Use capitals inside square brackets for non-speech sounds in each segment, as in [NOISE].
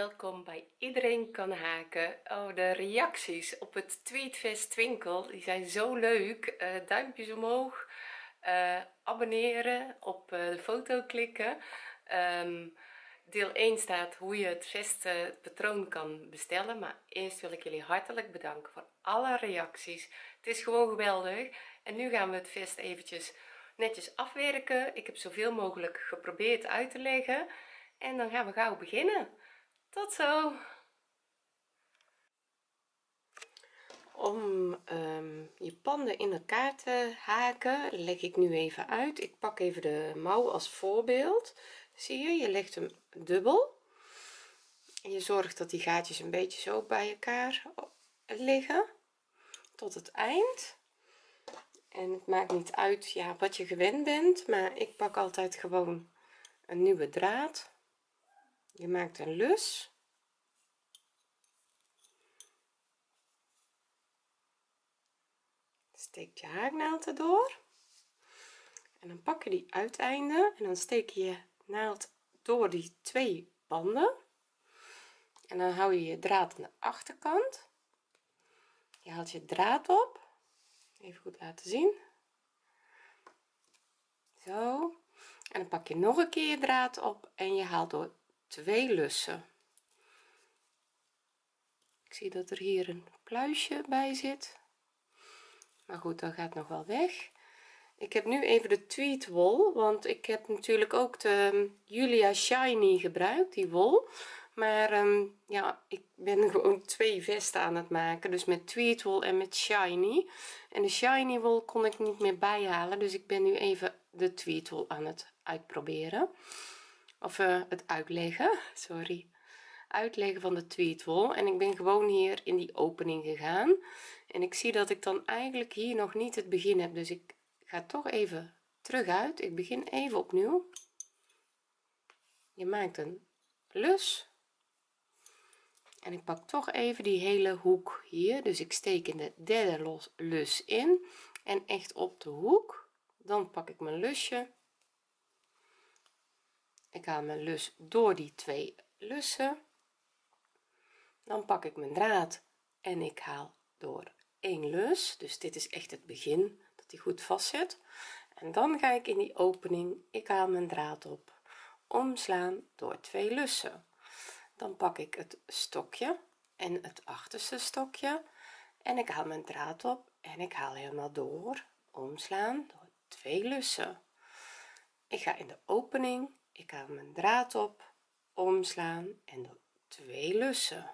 Welkom bij Iedereen kan haken. Oh, de reacties op het Tweetvest Twinkel, die zijn zo leuk. Uh, duimpjes omhoog, uh, abonneren, op uh, de foto klikken. Um, deel 1 staat hoe je het vest, patroon kan bestellen. Maar eerst wil ik jullie hartelijk bedanken voor alle reacties. Het is gewoon geweldig. En nu gaan we het vest eventjes netjes afwerken. Ik heb zoveel mogelijk geprobeerd uit te leggen. En dan gaan we gauw beginnen tot zo. Om um, je panden in elkaar te haken leg ik nu even uit. Ik pak even de mouw als voorbeeld. Zie je je legt hem dubbel. Je zorgt dat die gaatjes een beetje zo bij elkaar liggen tot het eind. En het maakt niet uit ja wat je gewend bent maar ik pak altijd gewoon een nieuwe draad je maakt een lus. Steek je haaknaald erdoor. En dan pak je die uiteinden en dan steek je je naald door die twee banden. En dan hou je je draad aan de achterkant. Je haalt je draad op. Even goed laten zien. Zo. En dan pak je nog een keer je draad op en je haalt door twee lussen. Ik zie dat er hier een pluisje bij zit. Maar goed dat gaat nog wel weg. Ik heb nu even de tweed wol want ik heb natuurlijk ook de um, Julia shiny gebruikt die wol. Maar um, ja ik ben [LAUGHS] gewoon twee vesten aan het maken. Dus met tweed wol en met shiny. En de shiny wol kon ik niet meer bijhalen dus ik ben nu even de tweed wol aan het uitproberen of uh, het uitleggen [LAUGHS] sorry. Uitleggen van de tweedwol en ik ben gewoon hier in die opening gegaan. En ik zie dat ik dan eigenlijk hier nog niet het begin heb. Dus ik ga toch even terug uit. Ik begin even opnieuw. Je maakt een lus en ik pak toch even die hele hoek hier. Dus ik steek in de derde los, lus in. En echt op de hoek. Dan pak ik mijn lusje ik haal mijn lus door die twee lussen. Dan pak ik mijn draad en ik haal door één lus. Dus dit is echt het begin dat die goed vast zit en dan ga ik in die opening ik haal mijn draad op omslaan door twee lussen. Dan pak ik het stokje en het achterste stokje en ik haal mijn draad op en ik haal helemaal door omslaan door twee lussen. Ik ga in de opening ik haal mijn draad op omslaan en door twee lussen.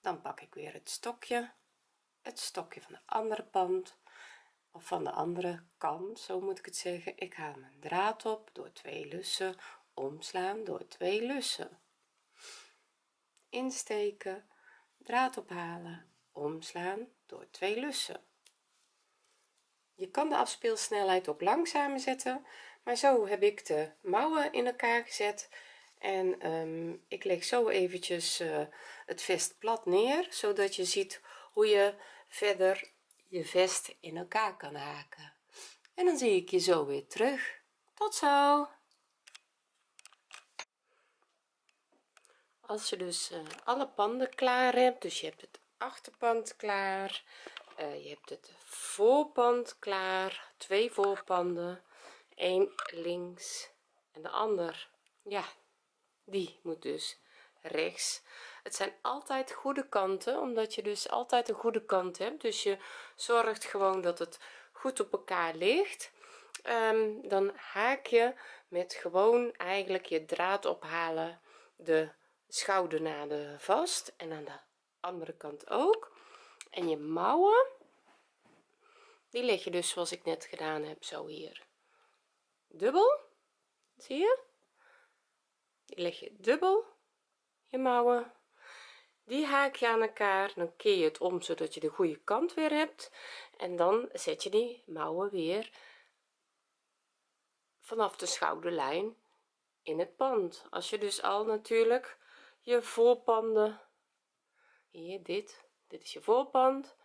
Dan pak ik weer het stokje het stokje van de andere pand of van de andere kant zo moet ik het zeggen. Ik haal mijn draad op door twee lussen omslaan door twee lussen. Insteken draad ophalen omslaan door twee lussen. Je kan de afspeelsnelheid ook langzamer zetten maar zo heb ik de mouwen in elkaar gezet en um, ik leg zo eventjes uh, het vest plat neer zodat je ziet hoe je verder je vest in elkaar kan haken. En dan zie ik je zo weer terug. Tot zo! Als je dus uh, alle panden klaar hebt dus je hebt het achterpand klaar uh, je hebt het voorpand klaar twee voorpanden één links en de ander ja die moet dus rechts. Het zijn altijd goede kanten omdat je dus altijd een goede kant hebt. Dus je zorgt gewoon dat het goed op elkaar ligt. Um, dan haak je met gewoon eigenlijk je draad ophalen de schoudernaden vast en aan de andere kant ook. En je mouwen die leg je dus zoals ik net gedaan heb zo hier dubbel. Zie je? Die leg je dubbel je mouwen die haak je aan elkaar. Dan keer je het om zodat je de goede kant weer hebt. En dan zet je die mouwen weer vanaf de schouderlijn in het pand. Als je dus al natuurlijk je voorpanden hier dit? Dit is je voorpand.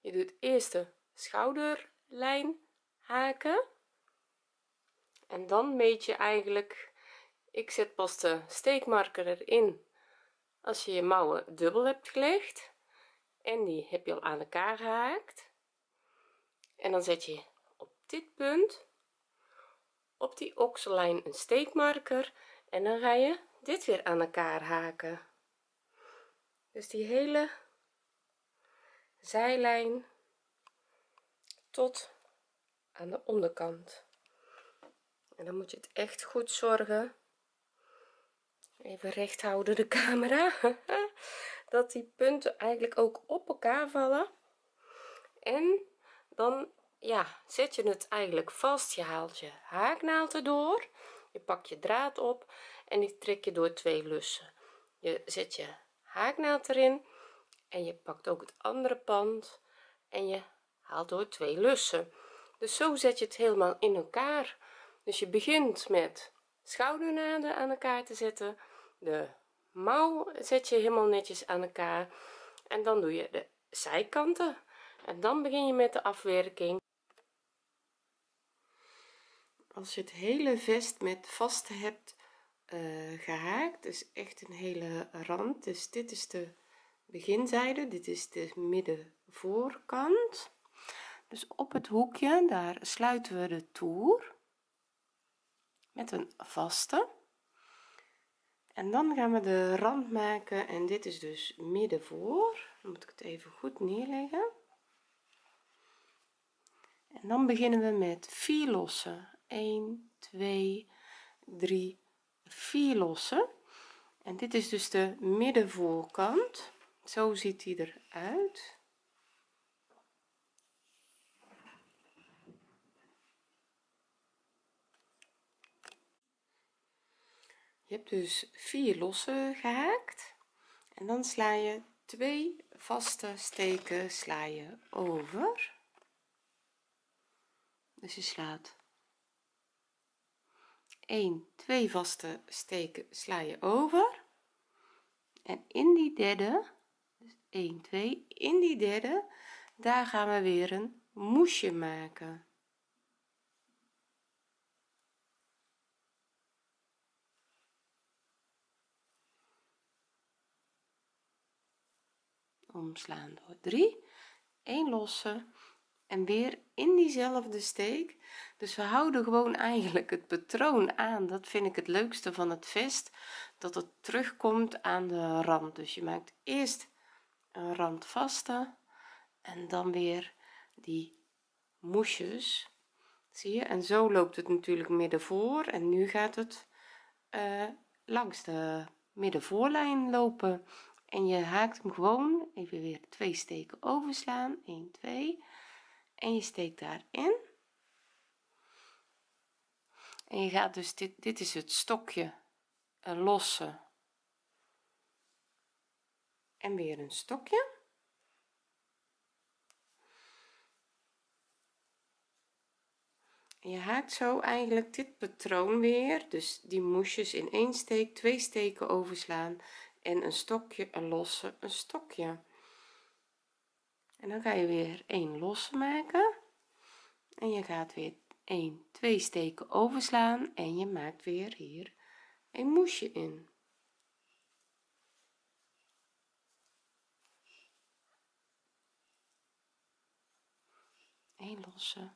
Je doet eerst de schouderlijn haken en dan meet je eigenlijk ik zet pas de steekmarker erin als je je mouwen dubbel hebt gelegd en die heb je al aan elkaar gehaakt. En dan zet je op dit punt op die oksellijn een steekmarker en dan ga je dit weer aan elkaar haken. Dus die hele zijlijn tot aan de onderkant en dan moet je het echt goed zorgen. Even recht houden de camera. [LAUGHS] Dat die punten eigenlijk ook op elkaar vallen. En dan ja zet je het eigenlijk vast. Je haalt je haaknaald erdoor. Je pakt je draad op en die trek je door twee lussen. Je zet je haaknaald erin en je pakt ook het andere pand en je haalt door twee lussen. Dus zo zet je het helemaal in elkaar dus je begint met schoudernaden aan elkaar te zetten. De mouw zet je helemaal netjes aan elkaar. En dan doe je de zijkanten. En dan begin je met de afwerking. Als je het hele vest met vaste hebt uh, gehaakt dus echt een hele rand. Dus dit is de beginzijde dit is de midden voorkant dus op het hoekje daar sluiten we de toer met een vaste. En dan gaan we de rand maken en dit is dus midden voor. Dan moet ik het even goed neerleggen. En dan beginnen we met 4 lossen. 1 2 3 4 lossen. En dit is dus de middenvoorkant. Zo ziet hij eruit je hebt dus vier losse gehaakt. En dan sla je twee vaste steken sla je over. Dus je slaat 1 2 vaste steken sla je over. En in die derde dus 1 2 in die derde daar gaan we weer een moesje maken omslaan door 3 1 losse en weer in diezelfde steek. Dus we houden gewoon eigenlijk het patroon aan. Dat vind ik het leukste van het vest dat het terugkomt aan de rand. Dus je maakt eerst een rand vaste en dan weer die moesjes. Zie je? En zo loopt het natuurlijk midden voor en nu gaat het uh, langs de middenvoorlijn lopen en je haakt hem gewoon even weer twee steken overslaan. 1 2 en je steekt daarin. En je gaat dus dit dit is het stokje losse en weer een stokje. Je haakt zo eigenlijk dit patroon weer. Dus die moesjes in één steek twee steken overslaan en een stokje een losse een stokje. En dan ga je weer een losse maken. En je gaat weer 1 2 steken overslaan. En je maakt weer hier een moesje in. Een losse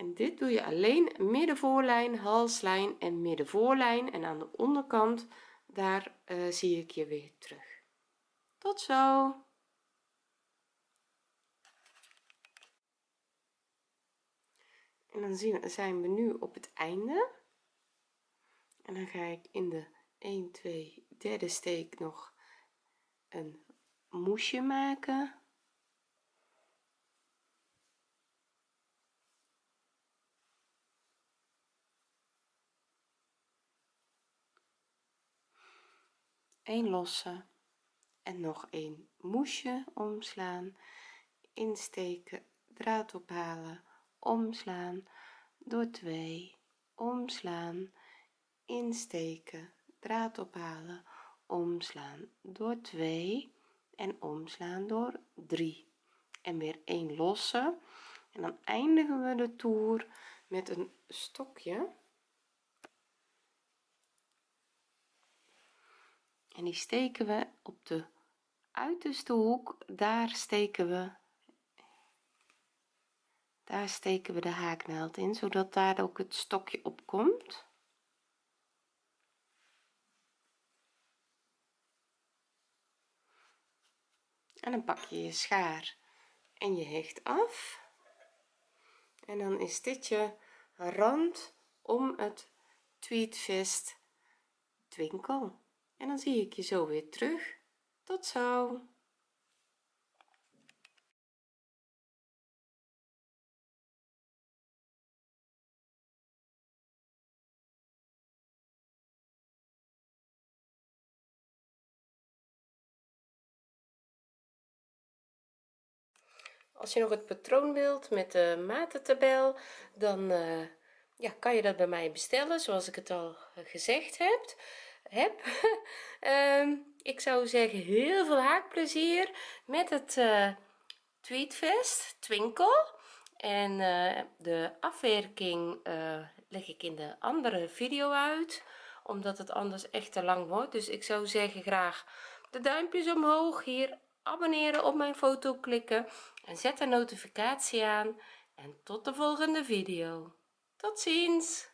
en dit doe je alleen middenvoorlijn halslijn en middenvoorlijn. En aan de onderkant daar uh, zie ik je weer terug. Tot zo. En dan zien we, zijn we nu op het einde. En dan ga ik in de 1 2 derde steek nog een moesje maken een losse en nog een moesje omslaan. Insteken draad ophalen omslaan. Door 2 omslaan. Insteken draad ophalen omslaan. Door 2 en omslaan door 3 en weer een losse en dan eindigen we de toer met een stokje en die steken we op de uiterste hoek. Daar steken we daar steken we de haaknaald in zodat daar ook het stokje op komt. En dan pak je je schaar en je hecht af. En dan is dit je rand om het tweedvest twinkel en dan zie ik je zo weer terug. Tot zo. Als je nog het patroon wilt met de matentabel dan uh, ja kan je dat bij mij bestellen zoals ik het al gezegd heb heb. Um, [LAUGHS] ik zou zeggen heel veel haakplezier met het uh, tweedvest twinkel. En uh, de afwerking uh, leg ik in de andere video uit omdat het anders echt te lang wordt. Dus ik zou zeggen graag de duimpjes omhoog. Hier abonneren op mijn foto klikken. En zet de notificatie aan. En tot de volgende video. Tot ziens